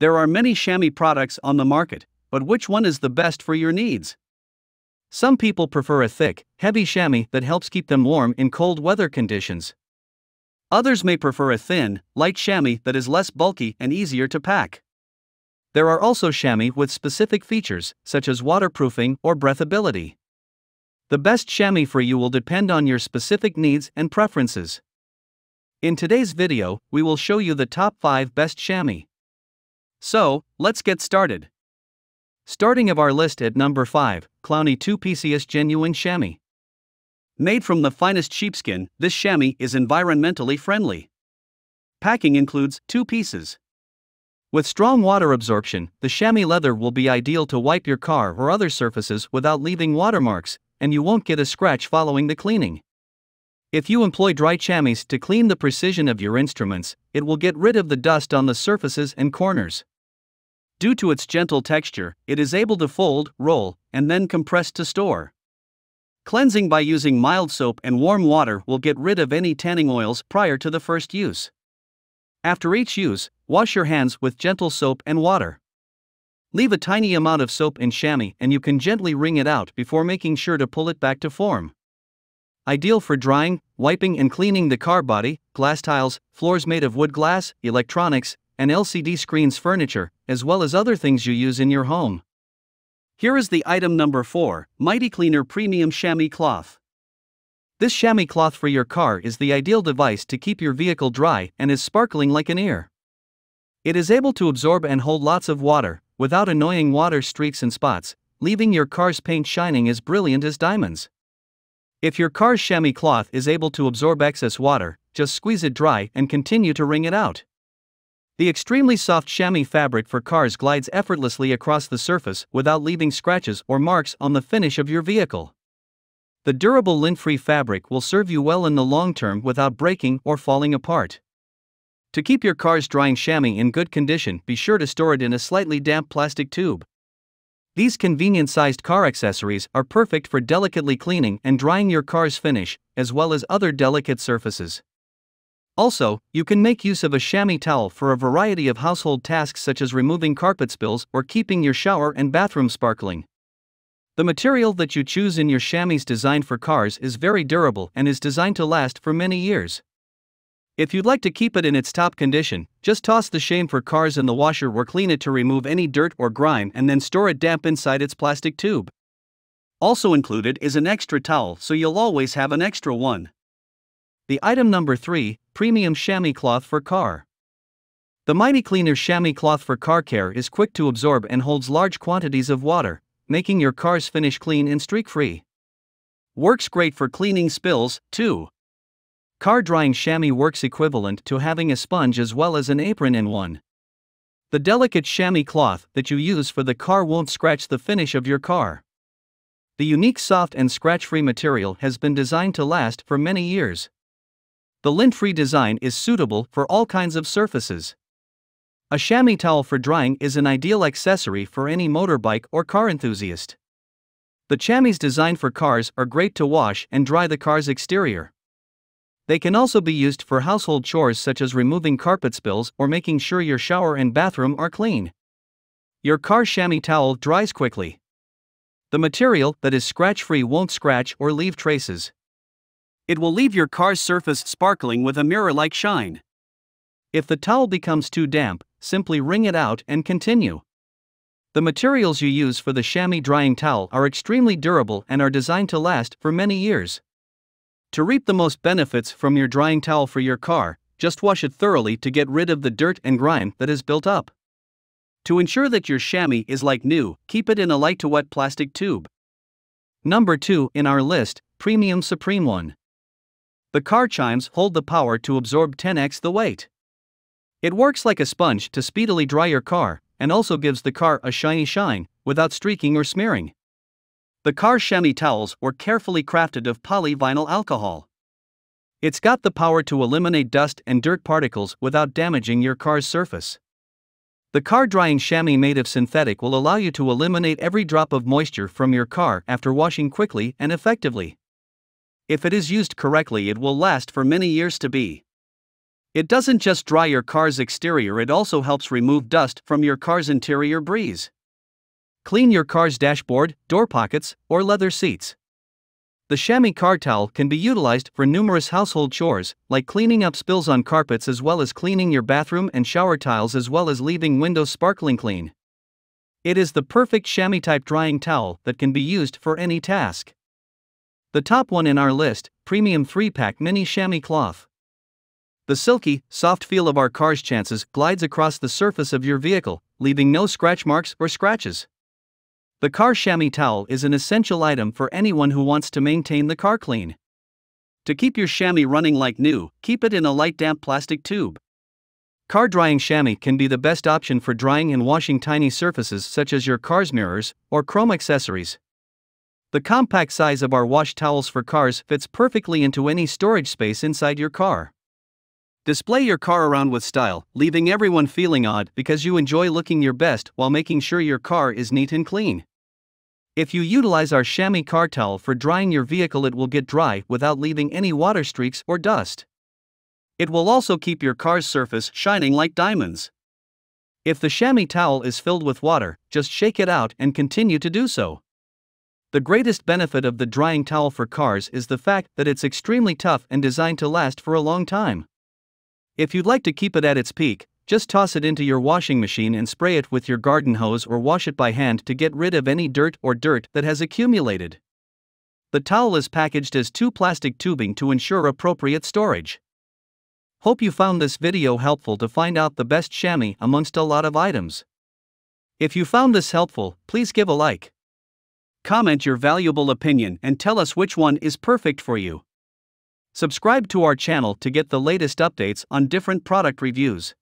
There are many chamois products on the market, but which one is the best for your needs? Some people prefer a thick, heavy chamois that helps keep them warm in cold weather conditions. Others may prefer a thin, light chamois that is less bulky and easier to pack. There are also chamois with specific features, such as waterproofing or breathability. The best chamois for you will depend on your specific needs and preferences. In today's video, we will show you the top 5 best chamois. So, let's get started. Starting of our list at number 5, QLOUNI 2 PCS Genuine Chamois. Made from the finest sheepskin, this chamois is environmentally friendly. Packing includes two pieces. With strong water absorption, the chamois leather will be ideal to wipe your car or other surfaces without leaving watermarks, and you won't get a scratch following the cleaning. If you employ dry chamois to clean the precision of your instruments, it will get rid of the dust on the surfaces and corners. Due to its gentle texture, it is able to fold, roll, and then compress to store. Cleansing by using mild soap and warm water will get rid of any tanning oils prior to the first use. After each use, wash your hands with gentle soap and water. Leave a tiny amount of soap in chamois and you can gently wring it out before making sure to pull it back to form. Ideal for drying, wiping, and cleaning the car body, glass tiles, floors made of wood glass, electronics, and LCD screens furniture, as well as other things you use in your home. Here is the item number 4 Mighty Cleaner Premium Chamois Cloth. This chamois cloth for your car is the ideal device to keep your vehicle dry and is sparkling like an ear. It is able to absorb and hold lots of water, without annoying water streaks and spots, leaving your car's paint shining as brilliant as diamonds. If your car's chamois cloth is able to absorb excess water, just squeeze it dry and continue to wring it out. The extremely soft chamois fabric for cars glides effortlessly across the surface without leaving scratches or marks on the finish of your vehicle. The durable lint free fabric will serve you well in the long term without breaking or falling apart. To keep your car's drying chamois in good condition, be sure to store it in a slightly damp plastic tube. These convenient sized car accessories are perfect for delicately cleaning and drying your car's finish, as well as other delicate surfaces. Also, you can make use of a chamois towel for a variety of household tasks such as removing carpet spills or keeping your shower and bathroom sparkling. The material that you choose in your chamois designed for cars is very durable and is designed to last for many years. If you'd like to keep it in its top condition, just toss the chamois for cars in the washer or clean it to remove any dirt or grime and then store it damp inside its plastic tube. Also included is an extra towel so you'll always have an extra one. The item number 3 Premium Chamois Cloth for Car. The Mighty Cleaner Chamois Cloth for Car Care is quick to absorb and holds large quantities of water, making your car's finish clean and streak free. Works great for cleaning spills, too. Car drying chamois works equivalent to having a sponge as well as an apron in one. The delicate chamois cloth that you use for the car won't scratch the finish of your car. The unique soft and scratch free material has been designed to last for many years. The lint free design is suitable for all kinds of surfaces. A chamois towel for drying is an ideal accessory for any motorbike or car enthusiast. The chamois designed for cars are great to wash and dry the car's exterior. They can also be used for household chores such as removing carpet spills or making sure your shower and bathroom are clean. Your car chamois towel dries quickly. The material that is scratch free won't scratch or leave traces. It will leave your car's surface sparkling with a mirror like shine. If the towel becomes too damp, simply wring it out and continue. The materials you use for the chamois drying towel are extremely durable and are designed to last for many years. To reap the most benefits from your drying towel for your car, just wash it thoroughly to get rid of the dirt and grime that has built up. To ensure that your chamois is like new, keep it in a light to wet plastic tube. Number 2 in our list Premium Supreme One. The car chamois hold the power to absorb 10x the weight. It works like a sponge to speedily dry your car, and also gives the car a shiny shine, without streaking or smearing. The car chamois towels were carefully crafted of polyvinyl alcohol. It's got the power to eliminate dust and dirt particles without damaging your car's surface. The car drying chamois made of synthetic will allow you to eliminate every drop of moisture from your car after washing quickly and effectively. If it is used correctly, it will last for many years to be. It doesn't just dry your car's exterior, it also helps remove dust from your car's interior breeze. Clean your car's dashboard, door pockets, or leather seats. The chamois car towel can be utilized for numerous household chores, like cleaning up spills on carpets as well as cleaning your bathroom and shower tiles as well as leaving windows sparkling clean. It is the perfect chamois type drying towel that can be used for any task. The top one in our list, Premium 3 Pack Mini Chamois Cloth. The silky, soft feel of our car's chamois glides across the surface of your vehicle, leaving no scratch marks or scratches. The car chamois towel is an essential item for anyone who wants to maintain the car clean. To keep your chamois running like new, keep it in a light damp plastic tube. Car drying chamois can be the best option for drying and washing tiny surfaces such as your car's mirrors or chrome accessories. The compact size of our wash towels for cars fits perfectly into any storage space inside your car. Display your car around with style, leaving everyone feeling odd because you enjoy looking your best while making sure your car is neat and clean. If you utilize our chamois car towel for drying your vehicle, it will get dry without leaving any water streaks or dust. It will also keep your car's surface shining like diamonds. If the chamois towel is filled with water, just shake it out and continue to do so. The greatest benefit of the drying towel for cars is the fact that it's extremely tough and designed to last for a long time. If you'd like to keep it at its peak, just toss it into your washing machine and spray it with your garden hose or wash it by hand to get rid of any dirt or dirt that has accumulated. The towel is packaged as two plastic tubing to ensure appropriate storage. Hope you found this video helpful to find out the best chamois amongst a lot of items. If you found this helpful, please give a like. Comment your valuable opinion and tell us which one is perfect for you. Subscribe to our channel to get the latest updates on different product reviews.